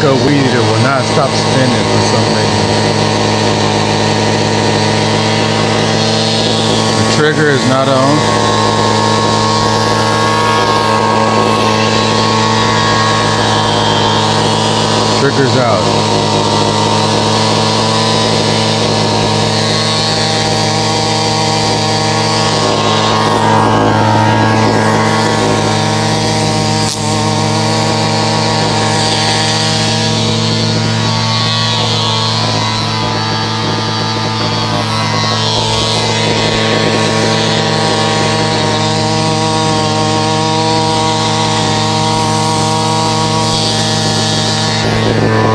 Echo weed eater will not stop spinning for some reason. The trigger is not on. Trigger's out. Yeah.